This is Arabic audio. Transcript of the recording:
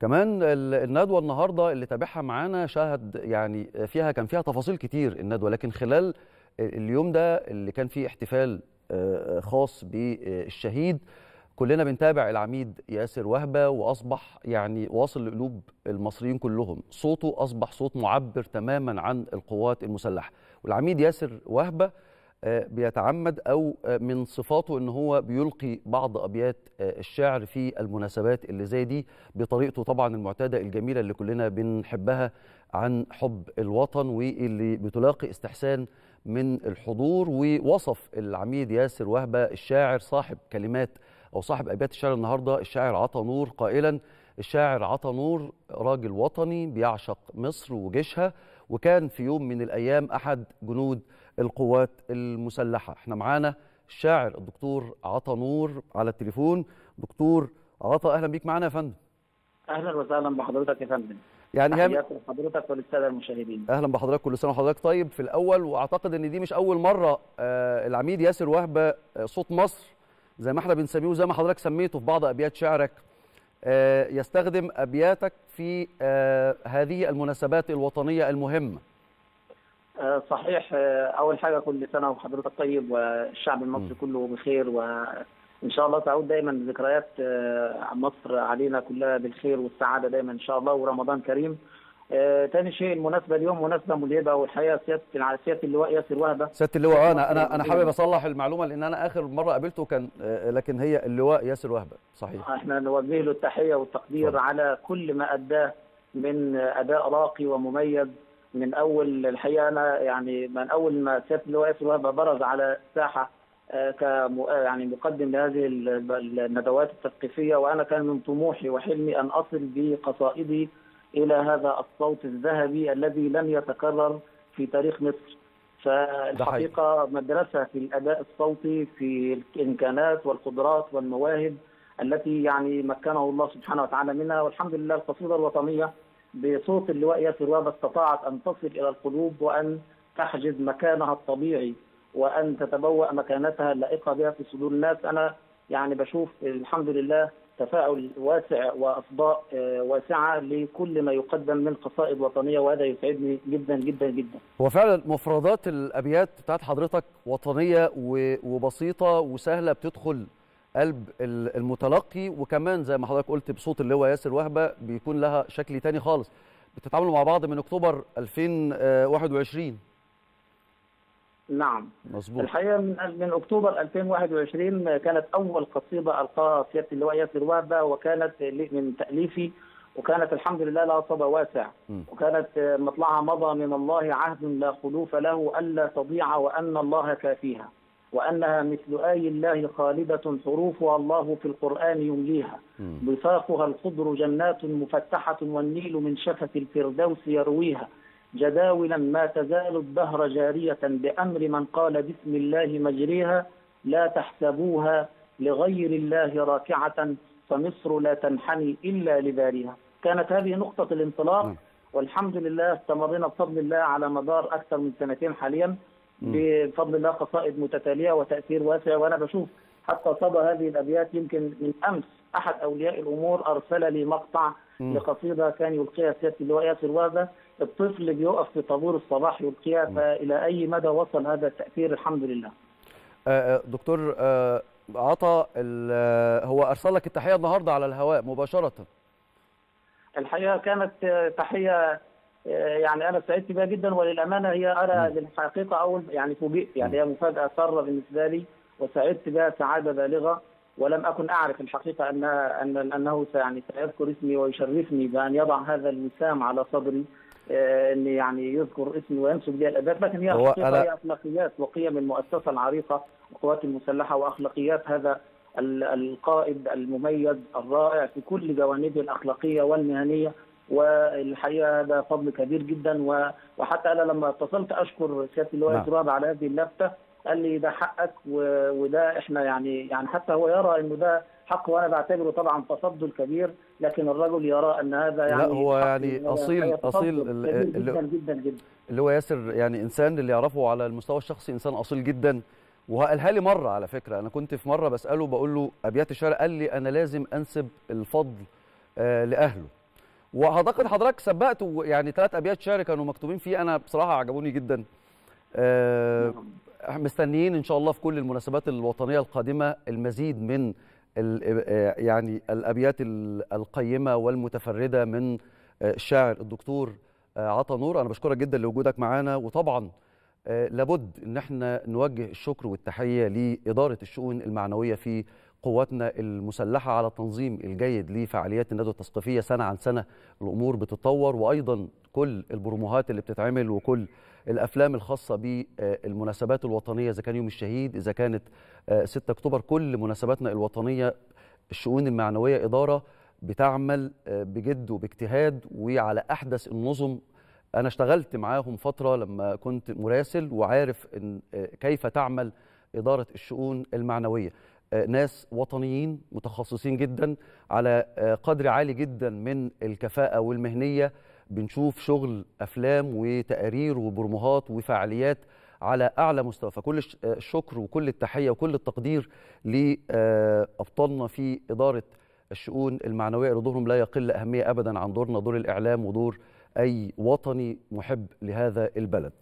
كمان ال- الندوة النهارده اللي تابعها معانا شاهد يعني فيها كان فيها تفاصيل كتير الندوة لكن خلال اليوم ده اللي كان فيه احتفال آه، خاص بالشهيد كلنا بنتابع العميد ياسر وهبة وأصبح يعني واصل لقلوب المصريين كلهم. صوته أصبح صوت معبر تماما عن القوات المسلحة. والعميد ياسر وهبة آه، بيتعمد أو آه، من صفاته إن هو بيلقي بعض أبيات آه، الشعر في المناسبات اللي زي دي بطريقته طبعا المعتادة الجميلة اللي كلنا بنحبها عن حب الوطن واللي بتلاقي استحسان من الحضور ووصف العميد ياسر وهبة الشاعر صاحب كلمات أو صاحب أبيات الشعر النهارده الشاعر عطا نور قائلا الشاعر عطا نور راجل وطني بيعشق مصر وجيشها وكان في يوم من الأيام أحد جنود القوات المسلحة. إحنا معانا الشاعر الدكتور عطا نور على التليفون. دكتور عطا أهلا بيك معانا يا فندم. أهلا وسهلا بحضرتك يا فندم. يعني هي تحياتي لحضرتك وللساده المشاهدين. أهلا بحضرتك كل سنة وحضرتك. طيب في الأول وأعتقد إن دي مش أول مرة آه، العميد ياسر وهبة آه، صوت مصر زي ما إحنا بنسميه وزي ما حضرتك سميته في بعض أبيات شعرك آه، يستخدم أبياتك في آه، هذه المناسبات الوطنية المهمة. صحيح آه، أول حاجة كل سنة وحضرتك طيب والشعب المصري كله بخير وان شاء الله تعود دايما ذكريات آه، مصر علينا كلها بالخير والسعادة دايما إن شاء الله ورمضان كريم. آه، تاني شيء المناسبة اليوم مناسبة ملهبة والحقيقة سيادة سيادة اللواء ياسر وهبة. سيادة اللواء آه، أنا أنا أنا حابب أصلح المعلومة لأن أنا آخر مرة قابلته كان آه، لكن هي اللواء ياسر وهبة. صحيح. إحنا نوجه له التحية والتقدير اتفضل. على كل ما أداه من أداء راقي ومميز من أول الحقيقة أنا يعني من أول ما سيادة اللواء ياسر وهبه برز على الساحه آه، كم يعني مقدم لهذه ال- الندوات التثقيفية وأنا كان من طموحي وحلمي أن أصل بقصائدي إلى هذا الصوت الذهبي الذي لم يتكرر في تاريخ مصر. فالحقيقة مدرسة في الأداء الصوتي في الإمكانات والقدرات والمواهب التي يعني مكنه الله سبحانه وتعالى منها والحمد لله القصيدة الوطنية بصوت اللواء ياسر وهبه استطاعت أن تصل إلى القلوب وأن تحجز مكانها الطبيعي وأن تتبوأ مكانتها اللائقة بها في صدور الناس أنا يعني بشوف الحمد لله تفاعل واسع وأصداء آه، واسعة لكل ما يقدم من قصائد وطنية وهذا يسعدني جدا جدا جدا. هو فعلا مفردات الأبيات بتاعت حضرتك وطنية وبسيطة وسهلة بتدخل قلب ال- المتلقي وكمان زي ما حضرتك قلت بصوت اللواء ياسر وهبة بيكون لها شكل تاني خالص. بتتعاملوا مع بعض من أكتوبر 2021 نعم. مظبوط. الحقيقة من من أكتوبر 2021 كانت أول قصيدة ألقاها سياده اللواء ياسر وهبة وكانت من تأليفي وكانت الحمد لله لها صدى واسع. م. وكانت مطلعها مضى من الله عهد لا خلوف له ألا تضيع وأن الله كافيها. وأنها مثل آي الله خالدة حروفها الله في القرآن يمليها. مم. بساقها الخضر جنات مفتحة والنيل من شفة الفردوس يرويها. جداولا ما تزال الدهر جارية بأمر من قال بسم الله مجريها لا تحسبوها لغير الله راكعة فمصر لا تنحني إلا لبارها كانت هذه نقطة الانطلاق. والحمد لله استمرنا بفضل الله على مدار أكثر من سنتين حاليا. بفضل الله قصائد متتالية وتأثير واسع وأنا بشوف حتى صدى هذه الأبيات يمكن من أمس أحد أولياء الأمور أرسل لي مقطع مم. لقصيدة كان يلقيها سيادة اللواء ياسر وهبة الطفل بيقف في طابور الصباح يلقيها فإلى أي مدى وصل هذا التأثير؟ الحمد لله. آه، آه، دكتور آه، عطا هو أرسل لك التحية النهارده على الهواء مباشرة. الحقيقة كانت تحية آه، يعني أنا سعدت بها جدا وللأمانة هي أنا للحقيقة أول يعني فوجئت يعني هي مفاجأة سارة بالنسبة لي وسعدت بها سعادة بالغة ولم أكن أعرف الحقيقة أن أن أنه يعني سيذكر اسمي ويشرفني بأن يضع هذا الوسام على صدري آه، أن يعني يذكر اسمي وينسب لي الأداب لكن هي هو الحقيقة أنا- هي أخلاقيات وقيم المؤسسة العريقة القوات المسلحة وأخلاقيات هذا ال- القائد المميز الرائع في كل جوانبه الأخلاقية والمهنية. والحقيقة هذا فضل كبير جدا وحتى أنا لما اتصلت أشكر سيادة اللواء نعم. تراب على هذه اللفتة قال لي ده حقك وده إحنا يعني يعني حتى هو يرى إنه ده حق وأنا بعتبره طبعا تفضل كبير لكن الرجل يرى أن هذا يعني لا، هو يعني وهذا أصيل- حقيقة أصيل تفضل ال- كبير ال- جدا جدا جدا. اللي هو ياسر يعني إنسان اللي يعرفه على المستوى الشخصي إنسان أصيل جدا وقالها لي مرة على فكرة. أنا كنت في مرة بسأله بقول له أبيات الشعر قال لي أنا لازم أنسب الفضل آه لأهله. واعتقد حضرتك سبقت يعني ثلاث أبيات شعر كانوا مكتوبين فيه. أنا بصراحة عجبوني جدا. آه، مستنيين إن شاء الله في كل المناسبات الوطنية القادمة المزيد من ال- آه، يعني الأبيات ال- القيمة والمتفردة من آه، الشاعر الدكتور آه، عطا نور. أنا بشكرك جدا لوجودك معانا. وطبعا لابد إن إحنا نوجه الشكر والتحية لإدارة الشؤون المعنوية في قواتنا المسلحة على التنظيم الجيد لفعاليات الندوة التثقيفية سنة عن سنة. الأمور بتتطور وأيضا كل البروموهات اللي بتتعمل وكل الأفلام الخاصة بالمناسبات الوطنية إذا كان يوم الشهيد إذا كانت آه، 6 أكتوبر كل مناسباتنا الوطنية الشؤون المعنوية إدارة بتعمل آه، بجد وباجتهاد وعلى أحدث النظم. أنا اشتغلت معاهم فترة لما كنت مراسل وعارف إن آه، كيف تعمل إدارة الشؤون المعنوية. آه، ناس وطنيين متخصصين جدا على آه، قدر عالي جدا من الكفاءة والمهنية. بنشوف شغل أفلام وتقارير وبرموهات وفعاليات على أعلى مستوى. فكل الش- آه، الشكر وكل التحية وكل التقدير لابطالنا في إدارة الشؤون المعنوية. اللي دورهم لا يقل أهمية ابدا عن دورنا دور الإعلام ودور أي وطني محب لهذا البلد.